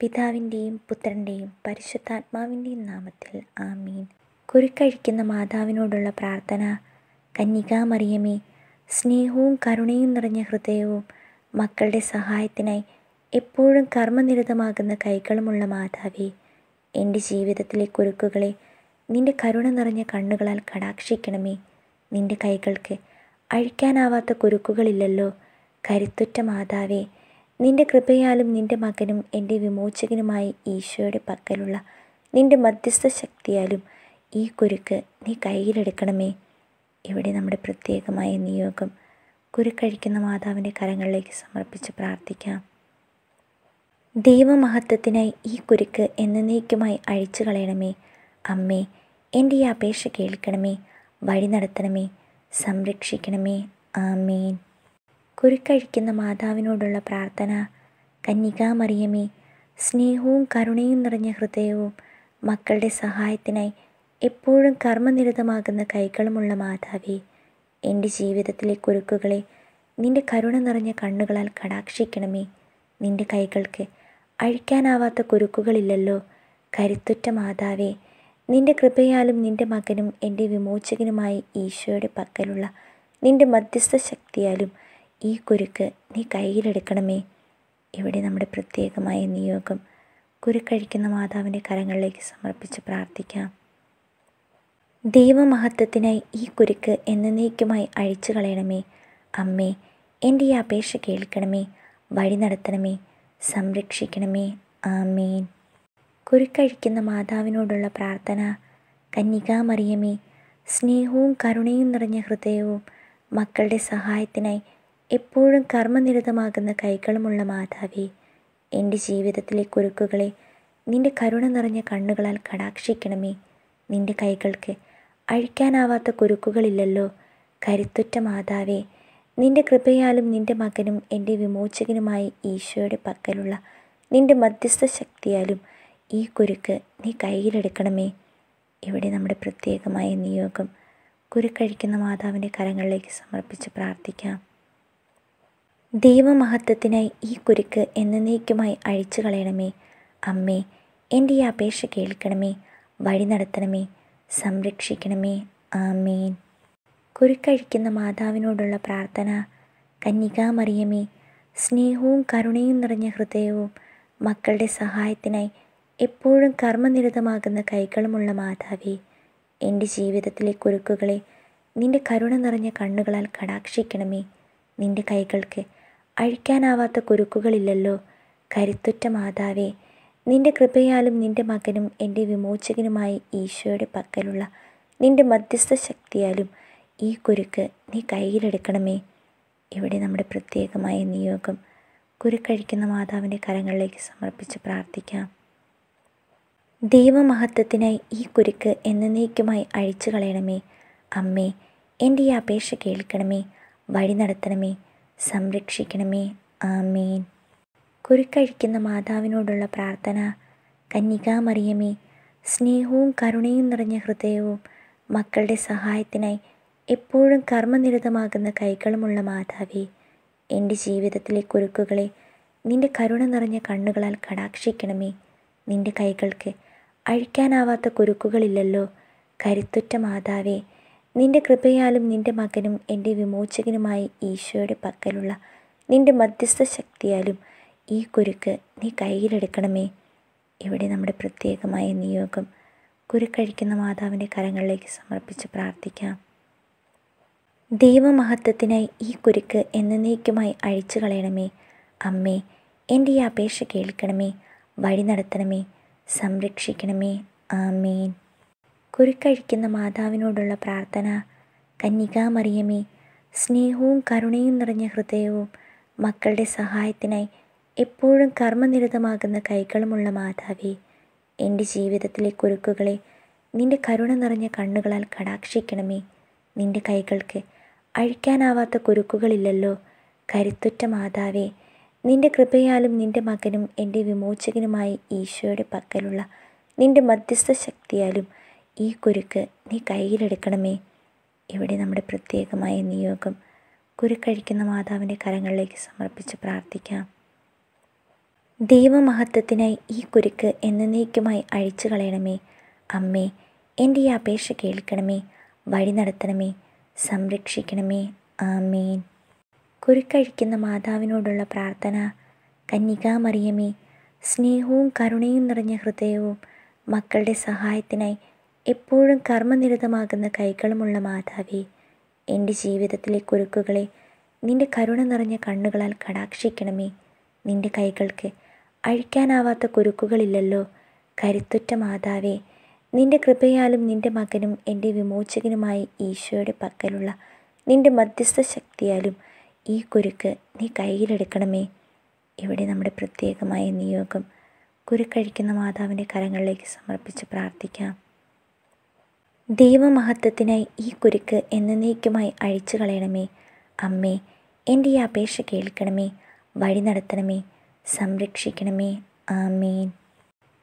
പിതാവിന്റെയും പുത്രന്റെയും പരിശുദ്ധാത്മാവിന്റെയും നാമത്തിൽ ആമീൻ. കുരുക്കഴിക്കുന്ന മാതാവിനോടുള്ള പ്രാർത്ഥന കന്യകാമറിയമേ സ്നേഹവും കരുണയും നിറഞ്ഞ ഹൃദയവും മക്കളുടെ സഹായത്തിനായി എപ്പോഴും കർമ്മനിരതമാകുന്ന കൈകളുമുള്ള മാതാവേ എന്റെ ജീവിതത്തിലെ കുരുക്കുകളെ നിന്റെ കരുണ നിറഞ്ഞ കണ്ണുകളാൽ കടാക്ഷിക്കണമേ. നിന്റെ കൈകൾക്ക് അഴിക്കാനാവാത്ത കുരുക്കുകളില്ലല്ലോ. കരുത്തുറ്റ മാതാവേ നിന്റെ കൃപയാലും നിന്റെ മകനും എന്റെ വിമോചകനുമായി ഈശോയുടെ പക്കലുള്ള നിന്റെ മധ്യസ്ഥ ശക്തിയാലും ഈ കുരുക്ക് നീ കയ്യിലെടുക്കണമേ. ഇവിടെ നമ്മുടെ പ്രത്യേകമായ നിയോഗം. കുരുക്കഴിക്കുന്ന മാതാവിന്റെ കരങ്ങളിലേക്ക് സമർപ്പിച്ച് പ്രാർത്ഥിക്കാം. ദൈവമഹത്വത്തിനായി ഈ കുരുക്ക് എന്നേക്കുമായി അഴിച്ചു കളയണമേ. അമ്മേ എന്റെ ഈ അപേക്ഷ കേൾക്കണമേ. വഴി നടത്തണമേ. സംരക്ഷിക്കണമേ. ആമേൻ. കുരുക്കഴിക്കുന്ന മാതാവിനോടുള്ള പ്രാർത്ഥന കന്യകാമറിയമേ സ്നേഹവും കരുണയും നിറഞ്ഞ ഹൃദയവും മക്കളുടെ സഹായത്തിനായി എപ്പോഴും കർമ്മനിരതമാകുന്ന കൈകളുമുള്ള മാതാവേ എന്റെ ജീവിതത്തിലെ കുരുക്കുകളെ നിന്റെ കരുണ നിറഞ്ഞ കണ്ണുകളാൽ കടാക്ഷിക്കണമേ. നിന്റെ കൈകൾക്ക് അഴിക്കാനാവാത്ത കുരുക്കുകളില്ലല്ലോ. കരുത്തുറ്റ മാതാവേ നിന്റെ കൃപയാലും നിന്റെ മകനും എന്റെ വിമോചകനുമായി ഈശോയുടെ പക്കലുള്ള നിന്റെ മധ്യസ്ഥ ശക്തിയാലും ഈ കുരുക്ക് നീ കയ്യിലെടുക്കണമേ ഇവിടെ നമ്മുടെ പ്രത്യേകമായ നിയോഗം. കുരുക്കഴിക്കുന്ന മാതാവിന്റെ കരങ്ങളിലേക്ക് സമർപ്പിച്ച് പ്രാർത്ഥിക്കാം. ദൈവമഹത്വത്തിനായി ഈ കുരുക്ക് എന്നേക്കുമായി അഴിച്ചു കളയണമേ. അമ്മേ എന്റെ ഈ അപേക്ഷ കേൾക്കണമേ. വഴി നടത്തണമേ. സംരക്ഷിക്കണമേ. ആമേൻ. കുരുക്കഴിക്കുന്ന മാതാവിനോടുള്ള പ്രാർത്ഥന. കന്യകാമറിയമേ സ്നേഹവും കരുണയും നിറഞ്ഞ ഹൃദയവും മക്കളുടെ സഹായത്തിനായി എപ്പോഴും കർമ്മനിരതമാകുന്ന കൈകളുമുള്ള മാതാവേ എന്റെ ജീവിതത്തിലെ കുരുക്കുകളെ നിന്റെ കരുണ നിറഞ്ഞ കണ്ണുകളാൽ കടാക്ഷിക്കണമേ. നിന്റെ കൈകൾക്ക് അഴിക്കാനാവാത്ത കുരുക്കുകളില്ലല്ലോ. കരുത്തുറ്റ മാതാവേ നിന്റെ കൃപയാലും നിന്റെ മകനും എന്റെ വിമോചകനുമായി ഈശോയുടെ പക്കലുള്ള നിന്റെ മധ്യസ്ഥ ശക്തിയാലും ഈ കുരുക്ക് നീ കയ്യിലെടുക്കണമേ ഇവിടെ നമ്മുടെ പ്രത്യേകമായ നിയോഗം കുരുക്കഴിക്കുന്ന മാതാവിന്റെ കരങ്ങളിലേക്ക് സമർപ്പിച്ച് പ്രാർത്ഥിക്കാം. ദൈവമഹത്വത്തിനായി ഈ കുരുക്ക് എന്നേക്കുമായി അഴിച്ചു കളയണമേ. അമ്മേ എന്റെ ഈ അപേക്ഷ കേൾക്കണമേ. വഴി നടത്തണമേ. സംരക്ഷിക്കണമേ. ആമേൻ. കുരുക്കഴിക്കുന്ന മാതാവിനോടുള്ള പ്രാർത്ഥന. കന്യകാമറിയമേ സ്നേഹവും കരുണയും നിറഞ്ഞ ഹൃദയവും മക്കളുടെ സഹായത്തിനായി എപ്പോഴും കർമ്മനിരതമാകുന്ന കൈകളുമുള്ള മാതാവേ എന്റെ ജീവിതത്തിലെ കുരുക്കുകളെ നിന്റെ കരുണ നിറഞ്ഞ കണ്ണുകളാൽ കടാക്ഷിക്കണമേ. നിന്റെ കൈകൾക്ക് അഴിക്കാനാവാത്ത കുരുക്കുകളില്ലല്ലോ. കരുത്തുറ്റ മാതാവേ നിന്റെ കൃപയാലും നിന്റെ മകനും എന്റെ വിമോചകനുമായി ഈശോയുടെ പക്കലുള്ള നിന്റെ മധ്യസ്ഥ ശക്തിയാലും ഈ കുരുക്ക് നീ കയ്യിലെടുക്കണമേ ഇവിടെ നമ്മുടെ പ്രത്യേകമായ നിയോഗം. കുരുക്കഴിക്കുന്ന മാതാവിന്റെ കരങ്ങളിലേക്ക് സമർപ്പിച്ച് പ്രാർത്ഥിക്കാം. ദൈവമഹത്വത്തിനായി ഈ കുരുക്ക് എന്നേക്കുമായി അഴിച്ചു കളയണമേ അമ്മേ എന്റെ ഈ അപേക്ഷ കേൾക്കണമേ. വഴി നടത്തണമേ. സംരക്ഷിക്കണമേ. ആമേൻ. കുരുക്കഴിക്കുന്ന മാതാവിനോടുള്ള പ്രാർത്ഥന. കന്യകാമറിയമേ സ്നേഹവും കരുണയും നിറഞ്ഞ ഹൃദയവും മക്കളുടെ സഹായത്തിനായി എപ്പോഴും കർമ്മനിരതമാകുന്ന കൈകളുമുള്ള മാതാവേ എന്റെ ജീവിതത്തിലെ കുരുക്കുകളെ നിന്റെ കരുണ നിറഞ്ഞ കണ്ണുകളാൽ കടാക്ഷിക്കണമേ. നിന്റെ കൈകൾക്ക് അഴിക്കാനാവാത്ത കുരുക്കുകളില്ലല്ലോ. കരുത്തുറ്റ മാതാവേ നിന്റെ കൃപയാലും നിന്റെ മകനും എന്റെ വിമോചകനുമായി ഈശോയുടെ പക്കലുള്ള നിന്റെ മധ്യസ്ഥ ശക്തിയാലും ഈ കുരുക്ക് നീ കയ്യിലെടുക്കണമേ. ഇവിടെ നമ്മുടെ പ്രത്യേകമായ നിയോഗം. കുരുക്കഴിക്കുന്ന മാതാവിന്റെ കരങ്ങളിലേക്ക് സമർപ്പിച്ച് പ്രാർത്ഥിക്കാം. ദൈവമഹത്വത്തിനായി ഈ കുരുക്ക് എന്നേക്കുമായി അഴിച്ചു കളയണമേ. അമ്മേ എന്റെ ഈ അപേക്ഷ കേൾക്കണമേ. വഴി നടത്തണമേ. സംരക്ഷിക്കണമേ. ആമേൻ. കുരുക്കഴിക്കുന്ന മാതാവിനോടുള്ള പ്രാർത്ഥന കന്യകാമറിയമേ സ്നേഹവും കരുണയും നിറഞ്ഞ ഹൃദയവും മക്കളുടെ സഹായത്തിനായി എപ്പോഴും കർമ്മനിരതമാകുന്ന കൈകളുമുള്ള മാതാവേ എന്റെ ജീവിതത്തിലെ കുരുക്കുകളെ നിന്റെ കരുണ നിറഞ്ഞ കണ്ണുകളാൽ കടാക്ഷിക്കണമേ. നിന്റെ കൈകൾക്ക് അഴിക്കാനാവാത്ത കുരുക്കുകളില്ലല്ലോ. കരുത്തുറ്റ മാതാവേ നിന്റെ കൃപയാലും നിന്റെ മകനും എന്റെ വിമോചകനുമായി ഈശോയുടെ പക്കലുള്ള നിന്റെ മധ്യസ്ഥ ശക്തിയാലും ഈ കുരുക്ക് നീ കയ്യിലെടുക്കണമേ ഇവിടെ നമ്മുടെ പ്രത്യേകമായ നിയോഗം. കുരുക്കഴിക്കുന്ന മാതാവിന്റെ കരങ്ങളിലേക്ക് സമർപ്പിച്ച് പ്രാർത്ഥിക്കാം. ദൈവമഹത്വത്തിനായി ഈ കുരുക്ക് എന്നേക്കുമായി അഴിച്ചു കളയണമേ. അമ്മേ എന്റെ ഈ അപേക്ഷ കേൾക്കണമേ. വഴി നടത്തണമേ. സംരക്ഷിക്കണമേ. ആമേൻ. കുരുക്കഴിക്കുന്ന മാതാവിനോടുള്ള പ്രാർത്ഥന. കന്യകാമറിയമേ സ്നേഹവും കരുണയും നിറഞ്ഞ ഹൃദയവും മക്കളുടെ സഹായത്തിനായി എപ്പോഴും കർമ്മനിരതമാകുന്ന കൈകളുമുള്ള മാതാവേ എന്റെ ജീവിതത്തിലെ കുരുക്കുകളെ നിന്റെ കരുണ നിറഞ്ഞ കണ്ണുകളാൽ കടാക്ഷിക്കണമേ. നിന്റെ കൈകൾക്ക് അഴിക്കാനാവാത്ത കുരുക്കുകളില്ലല്ലോ. കരുത്തുറ്റ മാതാവേ നിന്റെ കൃപയാലും നിന്റെ മകനും എന്റെ വിമോചകനുമായി ഈശോയുടെ പക്കലുള്ള നിന്റെ മധ്യസ്ഥ ശക്തിയാലും ഈ കുരുക്ക് നീ കയ്യിലെടുക്കണമേ. ഇവിടെ നമ്മുടെ പ്രത്യേകമായ നിയോഗം കുരുക്കഴിക്കുന്ന മാതാവിന്റെ കരങ്ങളിലേക്ക് സമർപ്പിച്ച് പ്രാർത്ഥിക്കാം. ദൈവമഹത്വത്തിനായി ഈ കുരുക്ക് എന്നേക്കുമായി അഴിച്ചു കളയണമേ അമ്മേ എന്റെ ഈ അപേക്ഷ കേൾക്കണമേ. വഴി നടത്തണമേ. സംരക്ഷിക്കണമേ. ആമേൻ.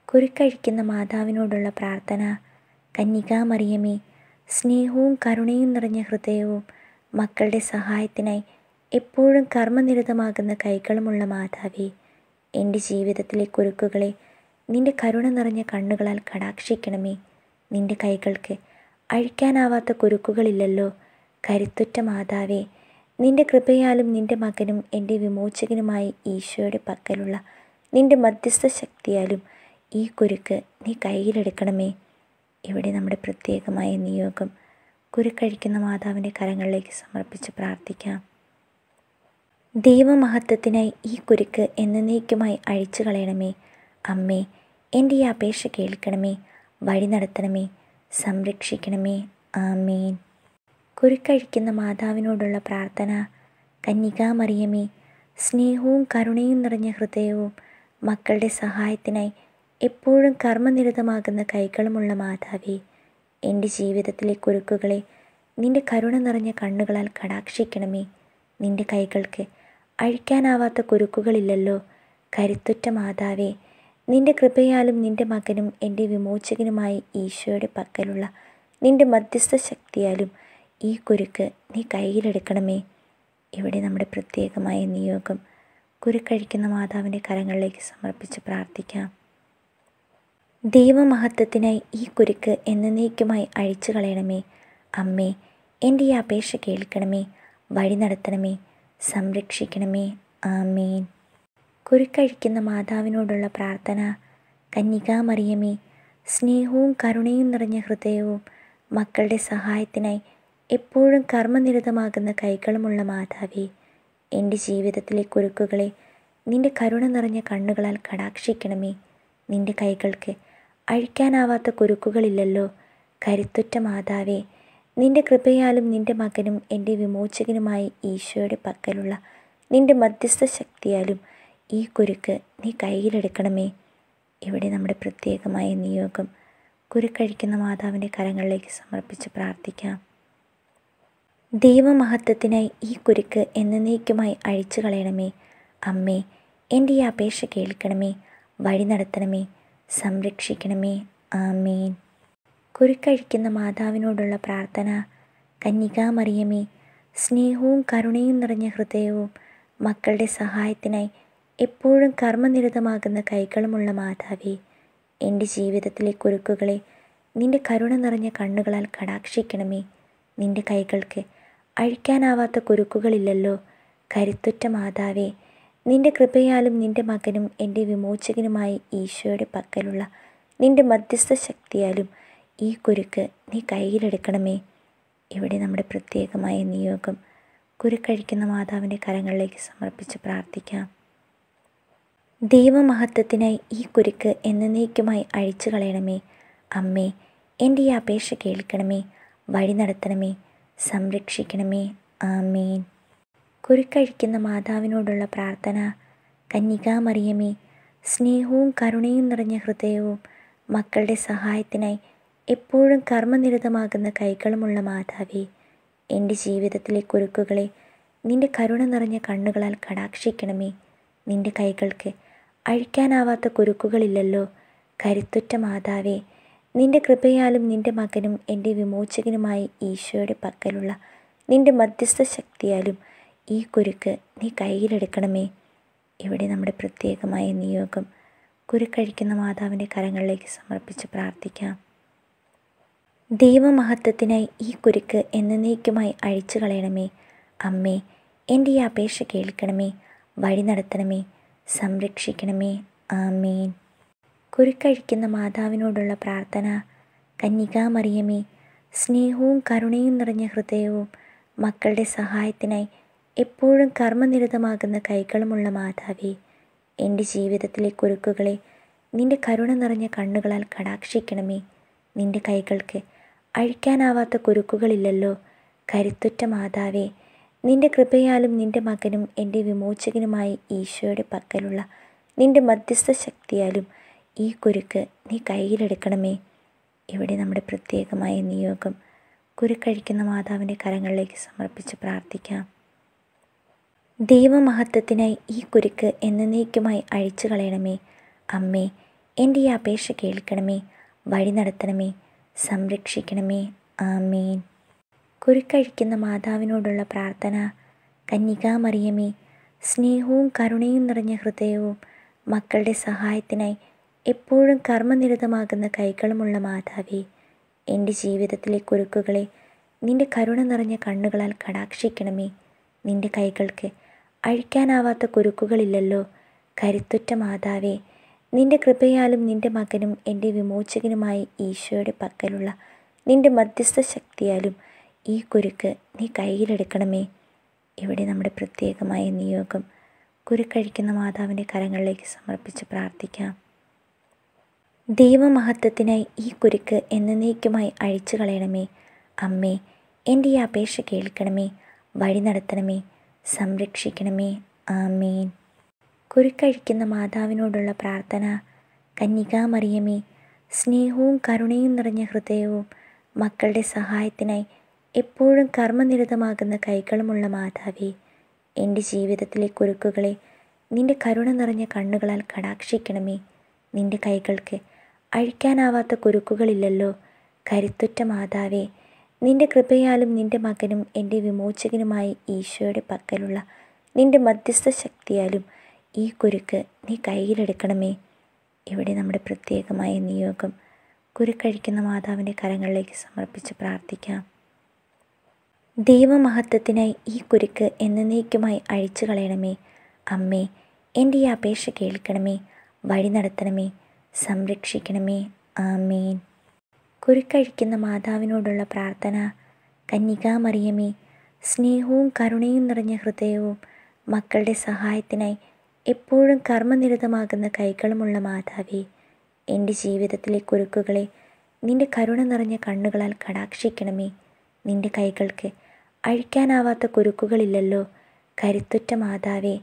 കുരുക്കഴിക്കുന്ന മാതാവിനോടുള്ള പ്രാർത്ഥന. കന്യകാമറിയമേ സ്നേഹവും കരുണയും നിറഞ്ഞ ഹൃദയവും മക്കളുടെ സഹായത്തിനായി എപ്പോഴും കർമ്മനിരതമാകുന്ന കൈകളുമുള്ള മാതാവേ എന്റെ ജീവിതത്തിലെ കുരുക്കുകളെ നിന്റെ കരുണ നിറഞ്ഞ കണ്ണുകളാൽ കടാക്ഷിക്കണമേ. നിന്റെ കൈകൾക്ക് അഴിക്കാനാവാത്ത കുരുക്കുകളില്ലല്ലോ. കരുത്തുറ്റ മാതാവേ നിന്റെ കൃപയാലും നിന്റെ മകനും എന്റെ വിമോചകനുമായി ഈശോയുടെ പക്കലുള്ള നിന്റെ മധ്യസ്ഥ ശക്തിയാലും ഈ കുരുക്ക് നീ കയ്യിലെടുക്കണമേ. ഇവിടെ നമ്മുടെ പ്രത്യേകമായ നിയോഗം. കുരുക്കഴിക്കുന്ന മാതാവിന്റെ കരങ്ങളിലേക്ക് സമർപ്പിച്ച് പ്രാർത്ഥിക്കാം. ദൈവമഹത്വത്തിനായി ഈ കുരുക്ക് എന്നേക്കുമായി അഴിച്ചു കളയണമേ അമ്മേ എന്റെ ഈ അപേക്ഷ കേൾക്കണമേ. വഴി നടത്തണമേ. സംരക്ഷിക്കണമേ. ആമേൻ. കുരുക്കഴിക്കുന്ന മാതാവിനോടുള്ള പ്രാർത്ഥന. കന്യകാമറിയമേ സ്നേഹവും കരുണയും നിറഞ്ഞ ഹൃദയവും മക്കളുടെ സഹായത്തിനായി എപ്പോഴും കർമ്മനിരതമാകുന്ന കൈകളുമുള്ള മാതാവേ എന്റെ ജീവിതത്തിലെ കുരുക്കുകളെ നിന്റെ കരുണ നിറഞ്ഞ കണ്ണുകളാൽ കടാക്ഷിക്കണമേ. നിന്റെ കൈകൾക്ക് അഴിക്കാനാവാത്ത കുരുക്കുകളില്ലല്ലോ. കരുത്തുറ്റ മാതാവേ നിന്റെ കൃപയാലും നിന്റെ മകനും എന്റെ വിമോചകനുമായി ഈശോയുടെ പക്കലുള്ള നിന്റെ മധ്യസ്ഥ ശക്തിയാലും ഈ കുരുക്ക് നീ കയ്യിലെടുക്കണമേ. ഇവിടെ നമ്മുടെ പ്രത്യേകമായ നിയോഗം. കുരുക്കഴിക്കുന്ന മാതാവിന്റെ കരങ്ങളിലേക്ക് സമർപ്പിച്ച് പ്രാർത്ഥിക്കാം. ദൈവമഹത്വത്തിനായി ഈ കുരുക്ക് എന്നേക്കുമായി അഴിച്ചു കളയണമേ. അമ്മേ എന്റെ ഈ അപേക്ഷ കേൾക്കണമേ. വഴി നടത്തണമേ. സംരക്ഷിക്കണമേ. ആമേൻ. കുരുക്കഴിക്കുന്ന മാതാവിനോടുള്ള പ്രാർത്ഥന കന്യകാമറിയമേ സ്നേഹവും കരുണയും നിറഞ്ഞ ഹൃദയവും മക്കളുടെ സഹായത്തിനായി എപ്പോഴും കർമ്മനിരതമാകുന്ന കൈകളുമുള്ള മാതാവേ എന്റെ ജീവിതത്തിലെ കുരുക്കുകളെ നിന്റെ കരുണ നിറഞ്ഞ കണ്ണുകളാൽ കടാക്ഷിക്കണമേ. നിന്റെ കൈകൾക്ക് അഴിക്കാനാവാത്ത കുരുക്കുകളില്ലല്ലോ. കരുത്തുറ്റ മാതാവേ നിന്റെ കൃപയാലും നിന്റെ മകനും എന്റെ വിമോചകനുമായി ഈശോയുടെ പക്കലുള്ള നിന്റെ മധ്യസ്ഥ ശക്തിയാലും ഈ കുരുക്ക് നീ കയ്യിലെടുക്കണമേ ഇവിടെ നമ്മുടെ പ്രത്യേകമായ നിയോഗം. കുരുക്കഴിക്കുന്ന മാതാവിന്റെ കരങ്ങളിലേക്ക് സമർപ്പിച്ച് പ്രാർത്ഥിക്കാം. ദൈവമഹത്വത്തിനായി ഈ കുരുക്ക് എന്നേക്കുമായി അഴിച്ചു കളയണമേ. അമ്മേ എന്റെ ഈ അപേക്ഷ കേൾക്കണമേ. വഴി നടത്തണമേ. സംരക്ഷിക്കണമേ. ആമേൻ. കുരുക്കഴിക്കുന്ന മാതാവിനോടുള്ള പ്രാർത്ഥന. കന്യകാമറിയമേ സ്നേഹവും കരുണയും നിറഞ്ഞ ഹൃദയവും മക്കളുടെ സഹായത്തിനായി എപ്പോഴും കർമ്മനിരതമാകുന്ന കൈകളുമുള്ള മാതാവേ എന്റെ ജീവിതത്തിലെ കുരുക്കുകളെ നിന്റെ കരുണ നിറഞ്ഞ കണ്ണുകളാൽ കടാക്ഷിക്കണമേ. നിന്റെ കൈകൾക്ക് അഴിക്കാനാവാത്ത കുരുക്കുകളില്ലല്ലോ. കരുത്തുറ്റ മാതാവേ നിന്റെ കൃപയാലും നിന്റെ മകനും എന്റെ വിമോചകനുമായ ഈശോയുടെ പക്കലുള്ള നിന്റെ മധ്യസ്ഥ ശക്തിയാലും ഈ കുരുക്ക് നീ കയ്യിലെടുക്കണമേ. ഇവിടെ നമ്മുടെ പ്രത്യേകമായ നിയോഗം കുരുക്കഴിക്കുന്ന മാതാവിന്റെ കരങ്ങളിലേക്ക് സമർപ്പിച്ച് പ്രാർത്ഥിക്കാം. ദൈവമഹത്വത്തിനായി ഈ കുരുക്ക് എന്നേക്കുമായി അഴിച്ചു കളയണമേ. അമ്മേ എന്റെ ഈ അപേക്ഷ കേൾക്കണമേ. വഴി നടത്തണമേ. സംരക്ഷിക്കണമേ. ആമേൻ. കുരുക്കഴിക്കുന്ന മാതാവിനോടുള്ള പ്രാർത്ഥന. കന്യകാമറിയമേ സ്നേഹവും കരുണയും നിറഞ്ഞ ഹൃദയവും മക്കളുടെ സഹായത്തിനായി എപ്പോഴും കർമ്മനിരതമാകുന്ന കൈകളുമുള്ള മാതാവേ എന്റെ ജീവിതത്തിലെ കുരുക്കുകളെ നിന്റെ കരുണ നിറഞ്ഞ കണ്ണുകളാൽ കടാക്ഷിക്കണമേ. നിന്റെ കൈകൾക്ക് അഴിക്കാനാവാത്ത കുരുക്കുകളില്ലല്ലോ. കരുത്തുറ്റ മാതാവേ നിന്റെ കൃപയാലും നിന്റെ മകനും എന്റെ വിമോചകനുമായി ഈശോയുടെ പക്കലുള്ള നിന്റെ മധ്യസ്ഥ ശക്തിയാലും ഈ കുരുക്ക് നീ കയ്യിലെടുക്കണമേ ഇവിടെ നമ്മുടെ പ്രത്യേകമായ നിയോഗം. കുരുക്കഴിക്കുന്ന മാതാവിന്റെ കരങ്ങളിലേക്ക് സമർപ്പിച്ച് പ്രാർത്ഥിക്കാം. ദൈവമഹത്വത്തിനായി ഈ കുരുക്ക് എന്നേക്കുമായി അഴിച്ചു കളയണമേ അമ്മേ എന്റെ ഈ അപേക്ഷ കേൾക്കണമേ. വഴി നടത്തണമേ. സംരക്ഷിക്കണമേ. ആമേൻ. കുരുക്കഴിക്കുന്ന മാതാവിനോടുള്ള പ്രാർത്ഥന. കന്യകാമറിയമേ സ്നേഹവും കരുണയും നിറഞ്ഞ ഹൃദയവും മക്കളുടെ സഹായത്തിനായി എപ്പോഴും കർമ്മനിരതമാകുന്ന കൈകളുമുള്ള മാതാവേ എന്റെ ജീവിതത്തിലെ കുരുക്കുകളെ നിന്റെ കരുണ നിറഞ്ഞ കണ്ണുകളാൽ കടാക്ഷിക്കണമേ. നിന്റെ കൈകൾക്ക് അഴിക്കാനാവാത്ത കുരുക്കുകളില്ലല്ലോ. കരുത്തുറ്റ മാതാവേ നിന്റെ കൃപയാലും നിന്റെ മകനും എന്റെ വിമോചകനുമായ ഈശോയുടെ പക്കലുള്ള നിന്റെ മധ്യസ്ഥ ശക്തിയാലും ഈ കുരുക്ക് നീ കയ്യിലെടുക്കണമേ ഇവിടെ നമ്മുടെ പ്രത്യേകമായ നിയോഗം. കുരുക്കഴിക്കുന്ന മാതാവിന്റെ കരങ്ങളിലേക്ക് സമർപ്പിച്ച് പ്രാർത്ഥിക്കാം. ദൈവമഹത്വത്തിനായി ഈ കുരുക്ക് എന്നേക്കുമായി അഴിച്ചു കളയണമേ. അമ്മേ എന്റെ ഈ അപേക്ഷ കേൾക്കണമേ. വഴി നടത്തണമേ. സംരക്ഷിക്കണമേ. ആമേൻ. കുരുക്കഴിക്കുന്ന മാതാവിനോടുള്ള പ്രാർത്ഥന കന്യകാമറിയമേ സ്നേഹവും കരുണയും നിറഞ്ഞ ഹൃദയവും മക്കളുടെ സഹായത്തിനായി എപ്പോഴും കർമ്മനിരതമാകുന്ന കൈകളുമുള്ള മാതാവേ എന്റെ ജീവിതത്തിലെ കുരുക്കുകളെ നിന്റെ കരുണ നിറഞ്ഞ കണ്ണുകളാൽ കടാക്ഷിക്കണമേ. നിന്റെ കൈകൾക്ക് അഴിക്കാനാവാത്ത കുരുക്കുകളില്ലല്ലോ. കരുത്തുറ്റ മാതാവേ നിന്റെ കൃപയാലും നിന്റെ മകനും എന്റെ വിമോചകനുമായി ഈശോയുടെ പക്കലുള്ള നിന്റെ മധ്യസ്ഥ ശക്തിയാലും ഈ കുരുക്ക് നീ കയ്യിലെടുക്കണമേ ഇവിടെ നമ്മുടെ പ്രത്യേകമായ നിയോഗം. കുരുക്കഴിക്കുന്ന മാതാവിന്റെ കരങ്ങളിലേക്ക് സമർപ്പിച്ച് പ്രാർത്ഥിക്കാം. ദൈവമഹത്വത്തിനായി ഈ കുരുക്ക് എന്നേക്കുമായി അഴിച്ചു കളയണമേ. അമ്മേ എന്റെ ഈ അപേക്ഷ കേൾക്കണമേ. വഴി നടത്തണമേ. സംരക്ഷിക്കണമേ. ആമേൻ. കുരുക്കഴിക്കുന്ന മാതാവിനോടുള്ള പ്രാർത്ഥന. കന്യകാമറിയമേ സ്നേഹവും കരുണയും നിറഞ്ഞ ഹൃദയവും മക്കളുടെ സഹായത്തിനായി എപ്പോഴും കർമ്മനിരതമാകുന്ന കൈകളുമുള്ള മാതാവേ എന്റെ ജീവിതത്തിലെ കുരുക്കുകളെ നിന്റെ കരുണ നിറഞ്ഞ കണ്ണുകളാൽ കടാക്ഷിക്കണമേ. നിന്റെ കൈകൾക്ക് അഴിക്കാനാവാത്ത കുരുക്കുകളില്ലല്ലോ. കരുത്തുറ്റ മാതാവേ നിന്റെ കൃപയാലും നിന്റെ മകനും എന്റെ വിമോചകനുമായി ഈശോയുടെ പക്കലുള്ള നിന്റെ മധ്യസ്ഥ ശക്തിയാലും ഈ കുരുക്ക് നീ കയ്യിലെടുക്കണമേ. ഇവിടെ നമ്മുടെ പ്രത്യേകമായ നിയോഗം കുരുക്കഴിക്കുന്ന മാതാവിന്റെ കരങ്ങളിലേക്ക് സമർപ്പിച്ച് പ്രാർത്ഥിക്കാം. ദൈവമഹത്വത്തിനായി ഈ കുരുക്ക് എന്നേക്കുമായി അഴിച്ചു കളയണമേ അമ്മേ എന്റെ ഈ അപേക്ഷ കേൾക്കണമേ. വഴി നടത്തണമേ. സംരക്ഷിക്കണമേ. ആമേൻ. കുരുക്കഴിക്കുന്ന മാതാവിനോടുള്ള പ്രാർത്ഥന കന്യകാമറിയമേ സ്നേഹവും കരുണയും നിറഞ്ഞ ഹൃദയവും മക്കളുടെ സഹായത്തിനായി എപ്പോഴും കർമ്മനിരതമാകുന്ന കൈകളുമുള്ള മാതാവേ എന്റെ ജീവിതത്തിലെ കുരുക്കുകളെ നിന്റെ കരുണ നിറഞ്ഞ കണ്ണുകളാൽ കടാക്ഷിക്കണമേ. നിന്റെ കൈകൾക്ക് അഴിക്കാനാവാത്ത കുരുക്കുകളില്ലല്ലോ. കരുത്തുറ്റ മാതാവേ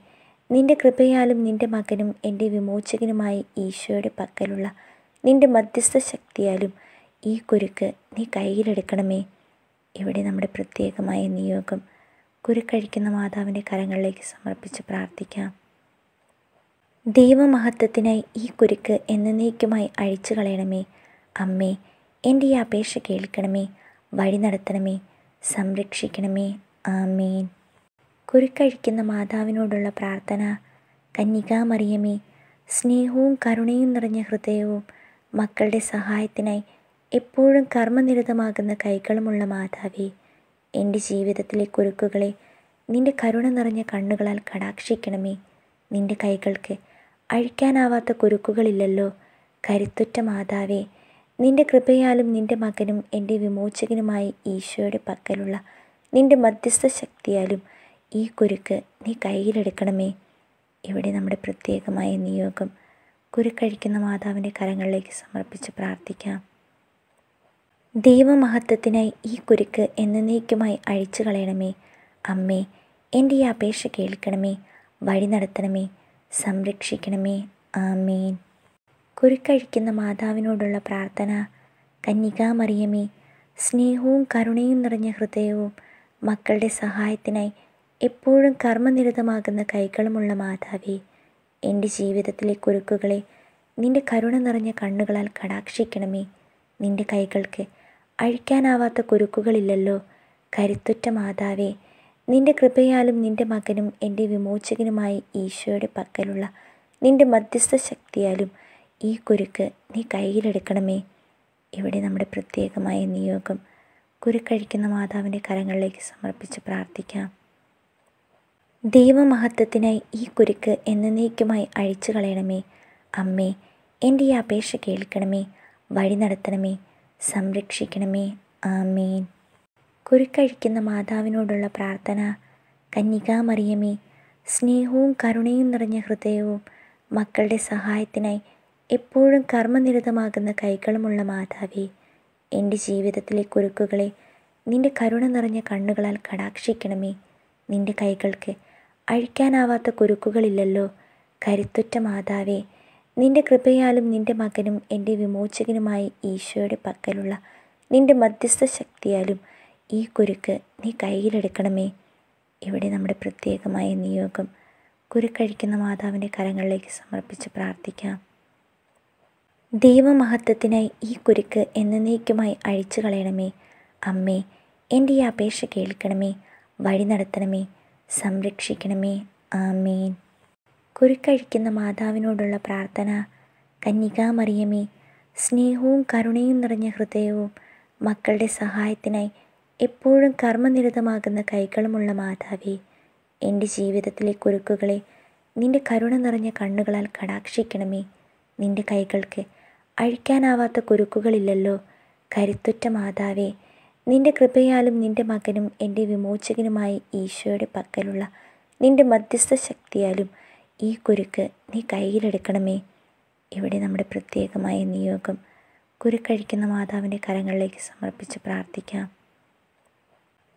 നിന്റെ കൃപയാലും നിന്റെ മകനും എന്റെ വിമോചകനുമായി ഈശോയുടെ പക്കലുള്ള നിന്റെ മധ്യസ്ഥ ശക്തിയാലും ഈ കുരുക്ക് നീ കയ്യിലെടുക്കണമേ ഇവിടെ നമ്മുടെ പ്രത്യേകമായ നിയോഗം. കുരുക്കഴിക്കുന്ന മാതാവിന്റെ കരങ്ങളിലേക്ക് സമർപ്പിച്ച് പ്രാർത്ഥിക്കാം. ദൈവമഹത്വത്തിനായി ഈ കുരുക്ക് എന്നേക്കുമായി അഴിച്ചു കളയണമേ അമ്മേ എന്റെ ഈ അപേക്ഷ കേൾക്കണമേ. വഴി നടത്തണമേ. സംരക്ഷിക്കണമേ. ആമേൻ. കുരുക്കഴിക്കുന്ന മാതാവിനോടുള്ള പ്രാർത്ഥന. കന്യകാമറിയമേ സ്നേഹവും കരുണയും നിറഞ്ഞ ഹൃദയവും മക്കളുടെ സഹായത്തിനായി എപ്പോഴും കർമ്മനിരതമാകുന്ന കൈകളുമുള്ള മാതാവേ എന്റെ ജീവിതത്തിലെ കുരുക്കുകളെ നിന്റെ കരുണ നിറഞ്ഞ കണ്ണുകളാൽ കടാക്ഷിക്കണമേ. നിന്റെ കൈകൾക്ക് അഴിക്കാനാവാത്ത കുരുക്കുകളില്ലല്ലോ. കരുത്തുറ്റ മാതാവേ നിന്റെ കൃപയാലും നിന്റെ മകനും എന്റെ വിമോചകനുമായി ഈശോയുടെ പക്കലുള്ള നിന്റെ മധ്യസ്ഥ ശക്തിയാലും ഈ കുരുക്ക് നീ കയ്യിലെടുക്കണമേ. ഇവിടെ നമ്മുടെ പ്രത്യേകമായ നിയോഗം. കുരുക്കഴിക്കുന്ന മാതാവിന്റെ കരങ്ങളിലേക്ക് സമർപ്പിച്ച് പ്രാർത്ഥിക്കാം. ദൈവമഹത്വത്തിനായി ഈ കുരുക്ക് എന്നേക്കുമായി അഴിച്ചു കളയണമേ. അമ്മേ എന്റെ ഈ അപേക്ഷ കേൾക്കണമേ. വഴി നടത്തണമേ. സംരക്ഷിക്കണമേ. ആമേൻ. കുരുക്കഴിക്കുന്ന മാതാവിനോടുള്ള പ്രാർത്ഥന കന്യകാമറിയമേ സ്നേഹവും കരുണയും നിറഞ്ഞ ഹൃദയവും മക്കളുടെ സഹായത്തിനായി എപ്പോഴും കർമ്മനിരതമാകുന്ന കൈകളുമുള്ള മാതാവേ എന്റെ ജീവിതത്തിലെ കുരുക്കുകളെ നിന്റെ കരുണ നിറഞ്ഞ കണ്ണുകളാൽ കടാക്ഷിക്കണമേ. നിന്റെ കൈകൾക്ക് അഴിക്കാനാവാത്ത കുരുക്കുകളില്ലല്ലോ. കരുത്തുറ്റ മാതാവേ നിന്റെ കൃപയാലും നിന്റെ മകനും എന്റെ വിമോചകനുമായി ഈശോയുടെ പക്കലുള്ള നിന്റെ മധ്യസ്ഥ ശക്തിയാലും ഈ കുരുക്ക് നീ കയ്യിലെടുക്കണമേ ഇവിടെ നമ്മുടെ പ്രത്യേകമായ നിയോഗം. കുരുക്കഴിക്കുന്ന മാതാവിന്റെ കരങ്ങളിലേക്ക് സമർപ്പിച്ച് പ്രാർത്ഥിക്കാം. ദൈവമഹത്വത്തിനായി ഈ കുരുക്ക് എന്നേക്കുമായി അഴിച്ചു കളയണമേ. അമ്മേ എന്റെ ഈ അപേക്ഷ കേൾക്കണമേ. വഴി നടത്തണമേ. സംരക്ഷിക്കണമേ. ആമേൻ. കുരുക്കഴിക്കുന്ന മാതാവിനോടുള്ള പ്രാർത്ഥന. കന്യകാമറിയമേ സ്നേഹവും കരുണയും നിറഞ്ഞ ഹൃദയവും മക്കളുടെ സഹായത്തിനായി എപ്പോഴും കർമ്മനിരതമാകുന്ന കൈകളുമുള്ള മാതാവേ എന്റെ ജീവിതത്തിലെ കുരുക്കുകളെ നിന്റെ കരുണ നിറഞ്ഞ കണ്ണുകളാൽ കടാക്ഷിക്കണമേ. നിന്റെ കൈകൾക്ക് അഴിക്കാനാവാത്ത കുരുക്കുകളില്ലല്ലോ. കരുത്തുറ്റ മാതാവേ നിന്റെ കൃപയാലും നിന്റെ മകനും എന്റെ വിമോചകനുമായി ഈശോയുടെ പക്കലുള്ള നിന്റെ മധ്യസ്ഥ ശക്തിയാലും ഈ കുരുക്ക് നീ കയ്യിലെടുക്കണമേ. ഇവിടെ നമ്മുടെ പ്രത്യേകമായ നിയോഗം. കുരുക്കഴിക്കുന്ന മാതാവിന്റെ കരങ്ങളിലേക്ക് സമർപ്പിച്ച് പ്രാർത്ഥിക്കാം. ദൈവമഹത്വത്തിനായി ഈ കുരുക്ക് എന്നേക്കുമായി അഴിച്ചു കളയണമേ അമ്മേ എന്റെ ഈ അപേക്ഷ കേൾക്കണമേ. വഴി നടത്തണമേ. സംരക്ഷിക്കണമേ. ആമേൻ. കുരുക്കഴിക്കുന്ന മാതാവിനോടുള്ള പ്രാർത്ഥന. കന്യകാമറിയമേ സ്നേഹവും കരുണയും നിറഞ്ഞ ഹൃദയവും മക്കളുടെ സഹായത്തിനായി എപ്പോഴും കർമ്മനിരതമാകുന്ന കൈകളുമുള്ള മാതാവേ എന്റെ ജീവിതത്തിലെ കുരുക്കുകളെ നിന്റെ കരുണ നിറഞ്ഞ കണ്ണുകളാൽ കടാക്ഷിക്കണമേ. നിന്റെ കൈകൾക്ക് അഴിക്കാനാവാത്ത കുരുക്കുകളില്ലല്ലോ. കരുത്തുറ്റ മാതാവേ നിന്റെ കൃപയാലും നിന്റെ മകനും എന്റെ വിമോചകനുമായി ഈശോയുടെ പക്കലുള്ള നിന്റെ മധ്യസ്ഥ ശക്തിയാലും ഈ കുരുക്ക് നീ കയ്യിലെടുക്കണമേ. ഇവിടെ നമ്മുടെ പ്രത്യേകമായ നിയോഗം. കുരുക്കഴിക്കുന്ന മാതാവിന്റെ കരങ്ങളിലേക്ക് സമർപ്പിച്ച് പ്രാർത്ഥിക്കാം.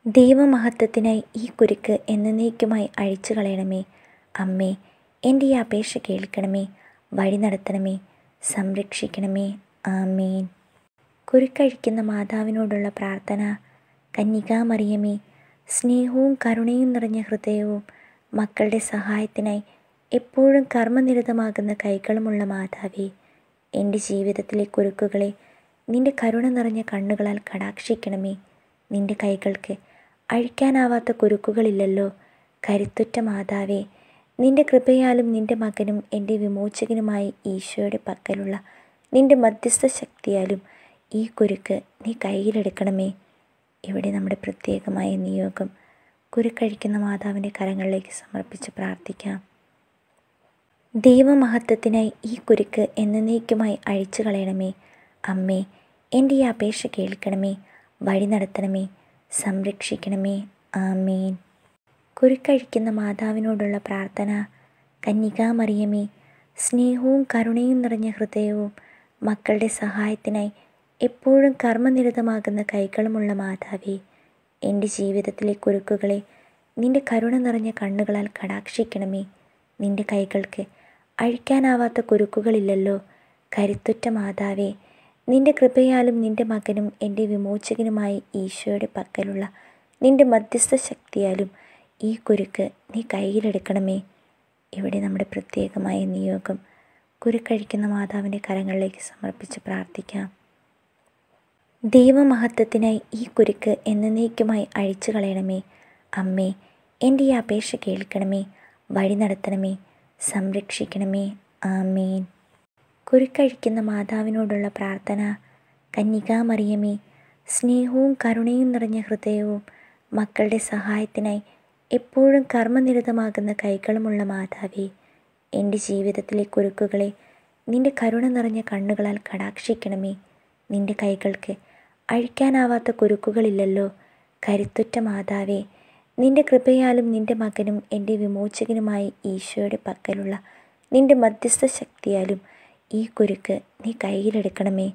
ദൈവമഹത്വത്തിനായി ഈ കുരുക്ക് എന്നേക്കുമായി അഴിച്ചു കളയണമേ അമ്മേ എന്റെ ഈ അപേക്ഷ കേൾക്കണമേ. വഴി നടത്തണമേ. സംരക്ഷിക്കണമേ. ആമേൻ. കുരുക്കഴിക്കുന്ന മാതാവിനോടുള്ള പ്രാർത്ഥന. കന്യകാമറിയമേ സ്നേഹവും കരുണയും നിറഞ്ഞ ഹൃദയവും മക്കളുടെ സഹായത്തിനായി എപ്പോഴും കർമ്മനിരതമാകുന്ന കൈകളുമുള്ള മാതാവേ എന്റെ ജീവിതത്തിലെ കുരുക്കുകളെ നിന്റെ കരുണ നിറഞ്ഞ കണ്ണുകളാൽ കടാക്ഷിക്കണമേ. നിന്റെ കൈകൾക്ക് അഴിക്കാനാവാത്ത കുരുക്കുകളില്ലല്ലോ. കരുത്തുറ്റ മാതാവേ നിന്റെ കൃപയാലും നിന്റെ മകനും എന്റെ വിമോചകനുമായി ഈശോയുടെ പക്കലുള്ള നിന്റെ മധ്യസ്ഥ ശക്തിയാലും ഈ കുരുക്ക് നീ കയ്യിലെടുക്കണമേ. ഇവിടെ നമ്മുടെ പ്രത്യേകമായ നിയോഗം. കുരുക്കഴിക്കുന്ന മാതാവിന്റെ കരങ്ങളിലേക്ക് സമർപ്പിച്ച് പ്രാർത്ഥിക്കാം. ദൈവമഹത്വത്തിനായി ഈ കുരുക്ക് എന്നേക്കുമായി അഴിച്ചു കളയണമേ. അമ്മേ എന്റെ ഈ അപേക്ഷ കേൾക്കണമേ. വഴി നടത്തണമേ. സംരക്ഷിക്കണമേ. ആമേൻ. കുരുക്കഴിക്കുന്ന മാതാവിനോടുള്ള പ്രാർത്ഥന കന്യകാമറിയമേ സ്നേഹവും കരുണയും നിറഞ്ഞ ഹൃദയവും മക്കളുടെ സഹായത്തിനായി എപ്പോഴും കർമ്മനിരതമാകുന്ന കൈകളുമുള്ള മാതാവേ എന്റെ ജീവിതത്തിലെ കുരുക്കുകളെ നിന്റെ കരുണ നിറഞ്ഞ കണ്ണുകളാൽ കടാക്ഷിക്കണമേ. നിന്റെ കൈകൾക്ക് അഴിക്കാനാവാത്ത കുരുക്കുകളില്ലല്ലോ. കരുത്തുറ്റ മാതാവേ നിന്റെ കൃപയാലും നിന്റെ മകനും എന്റെ വിമോചകനുമായി ഈശോയുടെ പക്കലുള്ള നിന്റെ മധ്യസ്ഥ ശക്തിയാലും ഈ കുരുക്ക് നീ കയ്യിലെടുക്കണമേ ഇവിടെ നമ്മുടെ പ്രത്യേകമായ നിയോഗം. കുരുക്കഴിക്കുന്ന മാതാവിന്റെ കരങ്ങളിലേക്ക് സമർപ്പിച്ച് പ്രാർത്ഥിക്കാം. ദൈവമഹത്വത്തിനായി ഈ കുരുക്ക് എന്നേക്കുമായി അഴിച്ചു കളയണമേ. അമ്മേ എന്റെ ഈ അപേക്ഷ കേൾക്കണമേ. വഴി നടത്തണമേ. സംരക്ഷിക്കണമേ. ആമേൻ. കുരുക്കഴിക്കുന്ന മാതാവിനോടുള്ള പ്രാർത്ഥന കന്യകാമറിയമേ സ്നേഹവും കരുണയും നിറഞ്ഞ ഹൃദയവും മക്കളുടെ സഹായത്തിനായി എപ്പോഴും കർമ്മനിരതമാകുന്ന കൈകളുമുള്ള മാതാവേ എന്റെ ജീവിതത്തിലെ കുരുക്കുകളെ നിന്റെ കരുണ നിറഞ്ഞ കണ്ണുകളാൽ കടാക്ഷിക്കണമേ. നിന്റെ കൈകൾക്ക് അഴിക്കാനാവാത്ത കുരുക്കുകളില്ലല്ലോ. കരുത്തുറ്റ മാതാവേ നിന്റെ കൃപയാലും നിന്റെ മകനും എന്റെ വിമോചകനുമായി ഈശോയുടെ പക്കലുള്ള നിന്റെ മധ്യസ്ഥ ശക്തിയാലും ഈ കുരുക്ക് നീ കയ്യിലെടുക്കണമേ.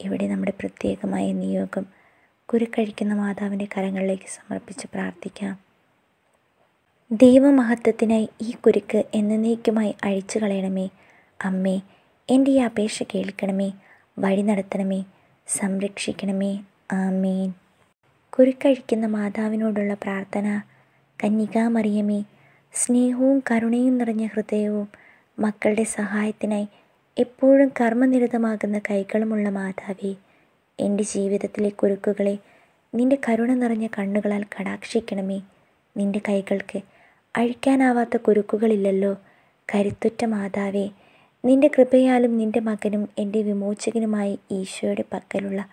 ഇവിടെ നമ്മുടെ പ്രത്യേകമായ നിയോഗം കുരുക്കഴിക്കുന്ന മാതാവിന്റെ കരങ്ങളിലേക്ക് സമർപ്പിച്ച് പ്രാർത്ഥിക്കാം. ദൈവമഹത്വത്തിനായി ഈ കുരുക്ക് എന്നേക്കുമായി അഴിച്ചു കളയണമേ. അമ്മേ എന്റെ ഈ അപേക്ഷ കേൾക്കണമേ. വഴി നടത്തണമേ. സംരക്ഷിക്കണമേ. ആമേൻ. കുരുക്കഴിക്കുന്ന മാതാവിനോടുള്ള പ്രാർത്ഥന. കന്യകാമറിയമേ സ്നേഹവും കരുണയും നിറഞ്ഞ ഹൃദയവും മക്കളുടെ സഹായത്തിനായി എപ്പോഴും കർമ്മനിരതമാകുന്ന കൈകളുമുള്ള മാതാവേ എന്റെ ജീവിതത്തിലെ കുരുക്കുകളെ നിന്റെ കരുണ നിറഞ്ഞ കണ്ണുകളാൽ കടാക്ഷിക്കണമേ. നിന്റെ കൈകൾക്ക് അഴിക്കാനാവാത്ത കുരുക്കുകളില്ലല്ലോ. കരുത്തുറ്റ മാതാവേ നിന്റെ കൃപയാലും നിന്റെ മകനും എന്റെ വിമോചകനുമായി ഈശോയുടെ പക്കലുള്ള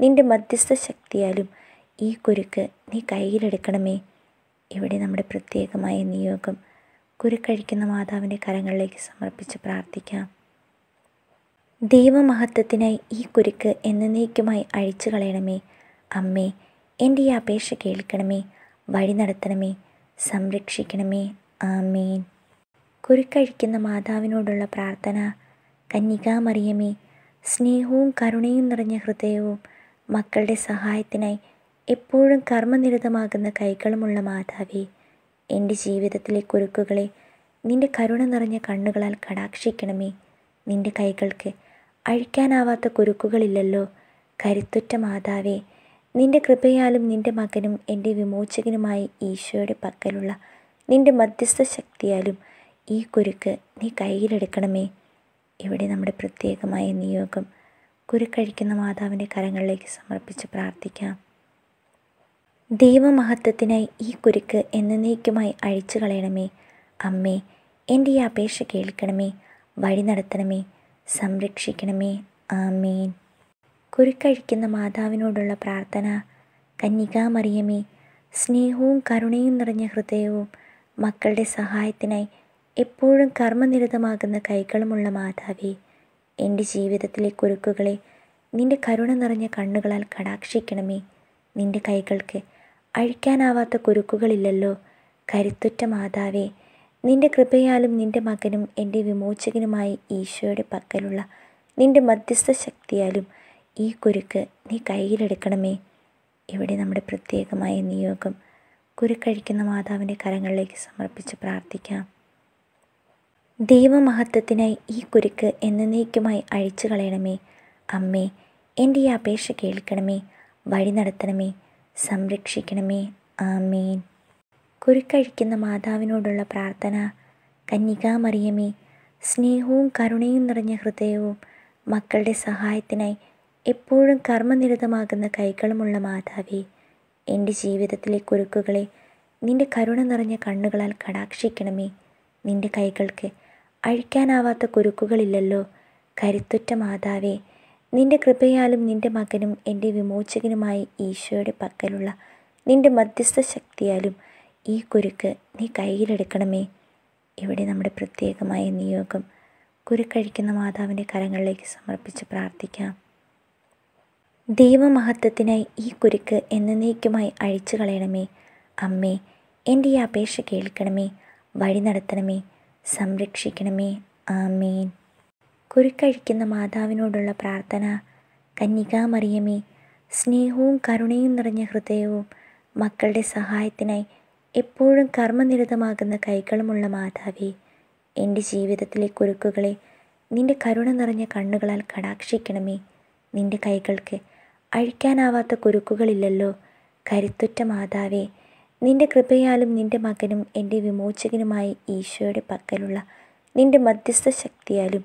നിന്റെ മധ്യസ്ഥ ശക്തിയാലും ഈ കുരുക്ക് നീ കയ്യിലെടുക്കണമേ. ഇവിടെ നമ്മുടെ പ്രത്യേകമായ നിയോഗം. കുരുക്കഴിക്കുന്ന മാതാവിന്റെ കരങ്ങളിലേക്ക് സമർപ്പിച്ച് പ്രാർത്ഥിക്കാം. ദൈവമഹത്വത്തിനായി ഈ കുരുക്ക് എന്നേക്കുമായി അഴിച്ചു കളയണമേ അമ്മേ എന്റെ ഈ അപേക്ഷ കേൾക്കണമേ. വഴി നടത്തണമേ. സംരക്ഷിക്കണമേ. ആമേൻ. കുരുക്കഴിക്കുന്ന മാതാവിനോടുള്ള പ്രാർത്ഥന. കന്യകാമറിയമേ സ്നേഹവും കരുണയും നിറഞ്ഞ ഹൃദയവും മക്കളുടെ സഹായത്തിനായി എപ്പോഴും കർമ്മനിരതമാകുന്ന കൈകളുമുള്ള മാതാവേ എന്റെ ജീവിതത്തിലെ കുരുക്കുകളെ നിന്റെ കരുണ നിറഞ്ഞ കണ്ണുകളാൽ കടാക്ഷിക്കണമേ. നിന്റെ കൈകൾക്ക് അഴിക്കാനാവാത്ത കുരുക്കുകളില്ലല്ലോ. കരുത്തുറ്റ മാതാവേ നിന്റെ കൃപയാലും നിന്റെ മകനും എന്റെ വിമോചകനുമായ ഈശോയുടെ പക്കലുള്ള നിന്റെ മധ്യസ്ഥ ശക്തിയാലും ഈ കുരുക്ക് നീ കയ്യിലെടുക്കണമേ. ഇവിടെ നമ്മുടെ പ്രത്യേകമായ നിയോഗം. കുരുക്കഴിക്കുന്ന മാതാവിന്റെ കരങ്ങളിലേക്ക് സമർപ്പിച്ച് പ്രാർത്ഥിക്കാം. ദൈവമഹത്വത്തിനായി ഈ കുരുക്ക് എന്നേക്കുമായി അഴിച്ചു കളയണമേ. അമ്മേ എന്റെ ഈ അപേക്ഷ കേൾക്കണമേ. വഴി നടത്തണമേ. സംരക്ഷിക്കണമേ. ആമേൻ. കുരുക്കഴിക്കുന്ന മാതാവിനോടുള്ള പ്രാർത്ഥന കന്യകാമറിയമേ സ്നേഹവും കരുണയും നിറഞ്ഞ ഹൃദയവും മക്കളുടെ സഹായത്തിനായി എപ്പോഴും കർമ്മനിരതമാകുന്ന കൈകളുമുള്ള മാതാവേ എന്റെ ജീവിതത്തിലെ കുരുക്കുകളെ നിന്റെ കരുണ നിറഞ്ഞ കണ്ണുകളാൽ കടാക്ഷിക്കണമേ. നിന്റെ കൈകൾക്ക് അഴിക്കാനാവാത്ത കുരുക്കുകളില്ലല്ലോ. കരുത്തുറ്റ മാതാവേ നിന്റെ കൃപയാലും നിന്റെ മകനും എന്റെ വിമോചകനുമായി ഈശോയുടെ പക്കലുള്ള നിന്റെ മധ്യസ്ഥ ശക്തിയാലും ഈ കുരുക്ക് നീ കയ്യിലെടുക്കണമേ ഇവിടെ നമ്മുടെ പ്രത്യേകമായ നിയോഗം. കുരുക്കഴിക്കുന്ന മാതാവിന്റെ കരങ്ങളിലേക്ക് സമർപ്പിച്ച് പ്രാർത്ഥിക്കാം. ദൈവമഹത്വത്തിനായി ഈ കുരുക്ക് എന്നേക്കുമായി അഴിച്ചു കളയണമേ. അമ്മേ എന്റെ ഈ അപേക്ഷ കേൾക്കണമേ. വഴി നടത്തണമേ. സംരക്ഷിക്കണമേ. ആമേൻ. കുരുക്കഴിക്കുന്ന മാതാവിനോടുള്ള പ്രാർത്ഥന. കന്യകാമറിയമേ സ്നേഹവും കരുണയും നിറഞ്ഞ ഹൃദയവും മക്കളുടെ സഹായത്തിനായി എപ്പോഴും കർമ്മനിരതമാകുന്ന കൈകളുമുള്ള മാതാവേ എന്റെ ജീവിതത്തിലെ കുരുക്കുകളെ നിന്റെ കരുണ നിറഞ്ഞ കണ്ണുകളാൽ കടാക്ഷിക്കണമേ. നിന്റെ കൈകൾക്ക് അഴിക്കാനാവാത്ത കുരുക്കുകളില്ലല്ലോ. കരുത്തുറ്റ മാതാവേ നിന്റെ കൃപയാലും നിന്റെ മകനും എന്റെ വിമോചകനുമായി ഈശോയുടെ പക്കലുള്ള നിന്റെ മധ്യസ്ഥ ശക്തിയാലും ഈ കുരുക്ക് നീ കയ്യിലെടുക്കണമേ ഇവിടെ നമ്മുടെ പ്രത്യേകമായ നിയോഗം. കുരുക്കഴിക്കുന്ന മാതാവിന്റെ കരങ്ങളിലേക്ക് സമർപ്പിച്ച് പ്രാർത്ഥിക്കാം. ദൈവമഹത്വത്തിനായി ഈ കുരുക്ക് എന്നേക്കുമായി അഴിച്ചു കളയണമേ. അമ്മേ എന്റെ ഈ അപേക്ഷ കേൾക്കണമേ. വഴി നടത്തണമേ. സംരക്ഷിക്കണമേ. ആമേൻ. കുരുക്കഴിക്കുന്ന മാതാവിനോടുള്ള പ്രാർത്ഥന. കന്യകാമറിയമേ സ്നേഹവും കരുണയും നിറഞ്ഞ ഹൃദയവും മക്കളുടെ സഹായത്തിനായി എപ്പോഴും കർമ്മനിരതമാകുന്ന കൈകളുമുള്ള മാതാവേ എന്റെ ജീവിതത്തിലെ കുരുക്കുകളെ നിന്റെ കരുണ നിറഞ്ഞ കണ്ണുകളാൽ കടാക്ഷിക്കണമേ. നിന്റെ കൈകൾക്ക് അഴിക്കാനാവാത്ത കുരുക്കുകളില്ലല്ലോ. കരുത്തുറ്റ മാതാവേ നിന്റെ കൃപയാലും നിന്റെ മകനും എന്റെ വിമോചകനുമായി ഈശോയുടെ പക്കലുള്ള നിന്റെ മധ്യസ്ഥ ശക്തിയാലും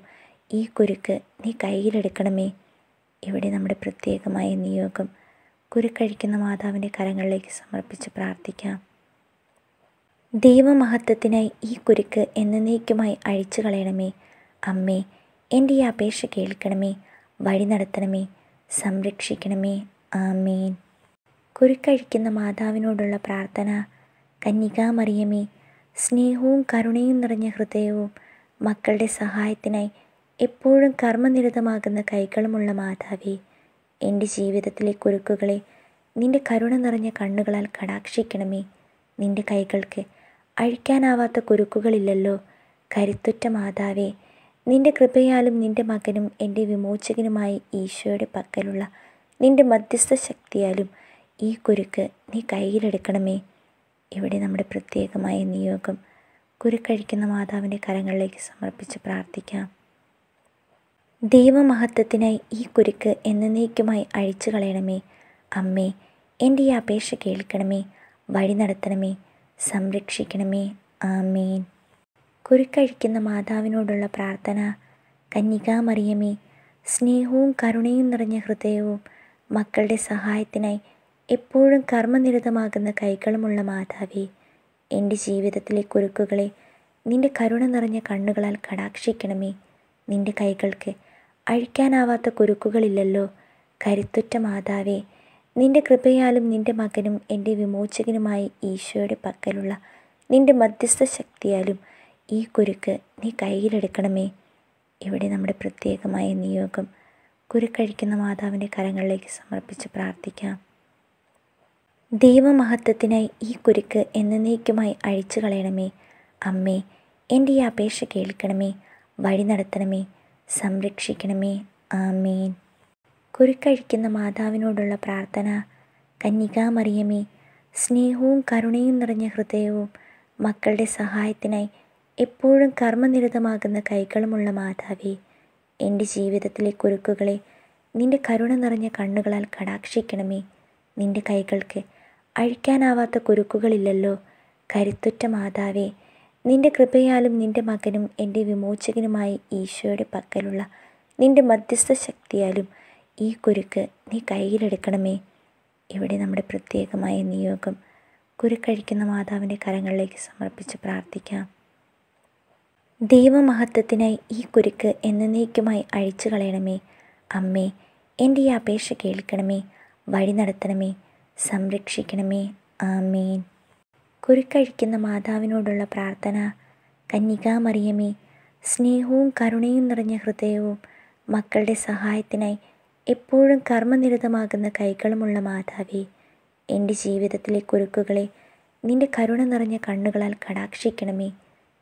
ഈ കുരുക്ക് നീ കയ്യിലെടുക്കണമേ ഇവിടെ നമ്മുടെ പ്രത്യേകമായ നിയോഗം. കുരുക്കഴിക്കുന്ന മാതാവിന്റെ കരങ്ങളിലേക്ക് സമർപ്പിച്ച് പ്രാർത്ഥിക്കാം. ദൈവമഹത്വത്തിനായി ഈ കുരുക്ക് എന്നേക്കുമായി അഴിച്ചു കളയണമേ അമ്മേ എന്റെ ഈ അപേക്ഷ കേൾക്കണമേ. വഴി നടത്തണമേ. സംരക്ഷിക്കണമേ. ആമേൻ. കുരുക്കഴിക്കുന്ന മാതാവിനോടുള്ള പ്രാർത്ഥന. കന്യകാമറിയമേ സ്നേഹവും കരുണയും നിറഞ്ഞ ഹൃദയവും മക്കളുടെ സഹായത്തിനായി എപ്പോഴും കർമ്മനിരതമാകുന്ന കൈകളുമുള്ള മാതാവേ എന്റെ ജീവിതത്തിലെ കുരുക്കുകളെ നിന്റെ കരുണ നിറഞ്ഞ കണ്ണുകളാൽ കടാക്ഷിക്കണമേ. നിന്റെ കൈകൾക്ക് അഴിക്കാനാവാത്ത കുരുക്കുകളില്ലല്ലോ. കരുത്തുറ്റ മാതാവേ നിന്റെ കൃപയാലും നിന്റെ മകനും എന്റെ വിമോചകനുമായി ഈശോയുടെ പക്കലുള്ള നിന്റെ മധ്യസ്ഥ ശക്തിയാലും ഈ കുരുക്ക് നീ കയ്യിലെടുക്കണമേ. ഇവിടെ നമ്മുടെ പ്രത്യേകമായ നിയോഗം. കുരുക്കഴിക്കുന്ന മാതാവിന്റെ കരങ്ങളിലേക്ക് സമർപ്പിച്ച് പ്രാർത്ഥിക്കാം. ദൈവമഹത്വത്തിനായി ഈ കുരുക്ക് എന്നേക്കുമായി അഴിച്ചു കളയണമേ. അമ്മേ എന്റെ ഈ അപേക്ഷ കേൾക്കണമേ. വഴി നടത്തണമേ. സംരക്ഷിക്കണമേ. ആമേൻ. കുരുക്കഴിക്കുന്ന മാതാവിനോടുള്ള പ്രാർത്ഥന കന്യകാമറിയമേ സ്നേഹവും കരുണയും നിറഞ്ഞ ഹൃദയവും മക്കളുടെ സഹായത്തിനായി എപ്പോഴും കർമ്മനിരതമാകുന്ന കൈകളുമുള്ള മാതാവേ എന്റെ ജീവിതത്തിലെ കുരുക്കുകളെ നിന്റെ കരുണ നിറഞ്ഞ കണ്ണുകളാൽ കടാക്ഷിക്കണമേ. നിന്റെ കൈകൾക്ക് അഴിക്കാനാവാത്ത കുരുക്കുകളില്ലല്ലോ. കരുത്തുറ്റ മാതാവേ നിന്റെ കൃപയാലും നിന്റെ മകനും എന്റെ വിമോചകനുമായി ഈശോയുടെ പക്കലുള്ള നിന്റെ മധ്യസ്ഥ ശക്തിയാലും ഈ കുരുക്ക് നീ കയ്യിലെടുക്കണമേ ഇവിടെ നമ്മുടെ പ്രത്യേകമായ നിയോഗം. കുരുക്കഴിക്കുന്ന മാതാവിന്റെ കരങ്ങളിലേക്ക് സമർപ്പിച്ച് പ്രാർത്ഥിക്കാം. ദൈവമഹത്വത്തിനായി ഈ കുരുക്ക് എന്നേക്കുമായി അഴിച്ചു കളയണമേ. അമ്മേ എന്റെ ഈ അപേക്ഷ കേൾക്കണമേ. വഴി നടത്തണമേ. സംരക്ഷിക്കണമേ. ആമേൻ. കുരുക്കഴിക്കുന്ന മാതാവിനോടുള്ള പ്രാർത്ഥന. കന്യകാമറിയമേ സ്നേഹവും കരുണയും നിറഞ്ഞ ഹൃദയവും മക്കളുടെ സഹായത്തിനായി എപ്പോഴും കർമ്മനിരതമാകുന്ന കൈകളുമുള്ള മാതാവേ എന്റെ ജീവിതത്തിലെ കുരുക്കുകളെ നിന്റെ കരുണ നിറഞ്ഞ കണ്ണുകളാൽ കടാക്ഷിക്കണമേ. നിന്റെ കൈകൾക്ക് അഴിക്കാനാവാത്ത കുരുക്കുകളില്ലല്ലോ. കരുത്തുറ്റ മാതാവേ നിന്റെ കൃപയാലും നിന്റെ മകനും എന്റെ വിമോചകനുമായി ഈശോയുടെ പക്കലുള്ള നിന്റെ മധ്യസ്ഥ ശക്തിയാലും ഈ കുരുക്ക് നീ കയ്യിലെടുക്കണമേ. ഇവിടെ നമ്മുടെ പ്രത്യേകമായ നിയോഗം. കുരുക്കഴിക്കുന്ന മാതാവിന്റെ കരങ്ങളിലേക്ക് സമർപ്പിച്ച് പ്രാർത്ഥിക്കാം. ദൈവമഹത്വത്തിനായി ഈ കുരുക്ക് എന്നേക്കുമായി അഴിച്ചു കളയണമേ അമ്മേ എന്റെ ഈ അപേക്ഷ കേൾക്കണമേ. വഴി നടത്തണമേ. സംരക്ഷിക്കണമേ. ആമേൻ. കുരുക്കഴിക്കുന്ന മാതാവിനോടുള്ള പ്രാർത്ഥന. കന്യകാമറിയമേ സ്നേഹവും കരുണയും നിറഞ്ഞ ഹൃദയവും മക്കളുടെ സഹായത്തിനായി എപ്പോഴും കർമ്മനിരതമാകുന്ന കൈകളുമുള്ള മാതാവേ എന്റെ ജീവിതത്തിലെ കുരുക്കുകളെ നിന്റെ കരുണ നിറഞ്ഞ കണ്ണുകളാൽ കടാക്ഷിക്കണമേ.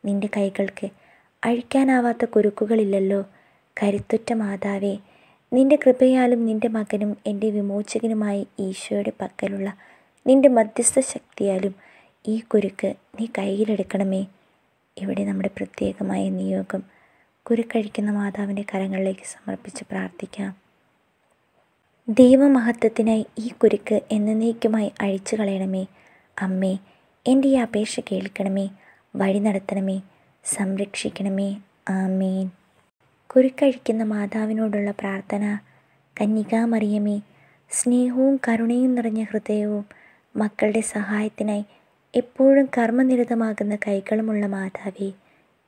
നിന്റെ കൈകൾക്ക് അഴിക്കാനാവാത്ത കുരുക്കുകളില്ലല്ലോ. കരുത്തുറ്റ മാതാവേ നിന്റെ കൃപയാലും നിന്റെ മകനും എന്റെ വിമോചകനുമായി ഈശോയുടെ പക്കലുള്ള നിന്റെ മധ്യസ്ഥ ശക്തിയാലും ഈ കുരുക്ക് നീ കയ്യിലെടുക്കണമേ. ഇവിടെ നമ്മുടെ പ്രത്യേകമായ നിയോഗം. കുരുക്കഴിക്കുന്ന മാതാവിന്റെ കരങ്ങളിലേക്ക് സമർപ്പിച്ച് പ്രാർത്ഥിക്കാം. ദൈവമഹത്വത്തിനായി ഈ കുരുക്ക് എന്നേക്കുമായി അഴിച്ചു കളയണമേ അമ്മേ എന്റെ ഈ അപേക്ഷ കേൾക്കണമേ. വഴി നടത്തണമേ. സംരക്ഷിക്കണമേ. ആമേൻ. കുരുക്കഴിക്കുന്ന മാതാവിനോടുള്ള പ്രാർത്ഥന കന്യകാമറിയമേ സ്നേഹവും കരുണയും നിറഞ്ഞ ഹൃദയവും മക്കളുടെ സഹായത്തിനായി എപ്പോഴും കർമ്മനിരതമാകുന്ന കൈകളുമുള്ള മാതാവേ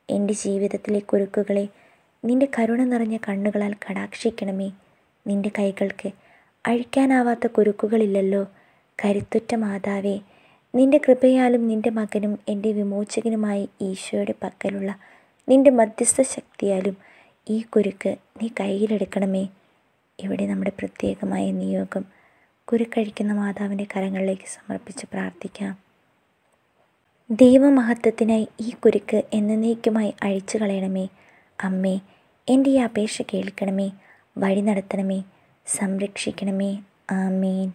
എന്റെ ജീവിതത്തിലെ കുരുക്കുകളെ നിന്റെ കരുണ നിറഞ്ഞ കണ്ണുകളാൽ കടാക്ഷിക്കണമേ. നിന്റെ കൈകൾക്ക് അഴിക്കാനാവാത്ത കുരുക്കുകളില്ലല്ലോ. കരുത്തുറ്റ മാതാവേ നിന്റെ കൃപയാലും നിന്റെ മകനും എന്റെ വിമോചകനുമായി ഈശോയുടെ പക്കലുള്ള നിന്റെ മധ്യസ്ഥ ശക്തിയാലും ഈ കുരുക്ക് നീ കയ്യിലെടുക്കണമേ. ഇവിടെ നമ്മുടെ പ്രത്യേകമായ നിയോഗം. കുരുക്കഴിക്കുന്ന മാതാവിന്റെ കരങ്ങളിലേക്ക് സമർപ്പിച്ച് പ്രാർത്ഥിക്കാം. ദൈവമഹത്വത്തിനായി ഈ കുരുക്ക് എന്നേക്കുമായി അഴിച്ചു കളയണമേ. അമ്മേ എന്റെ ഈ അപേക്ഷ കേൾക്കണമേ. വഴി നടത്തണമേ. സംരക്ഷിക്കണമേ. ആമേൻ.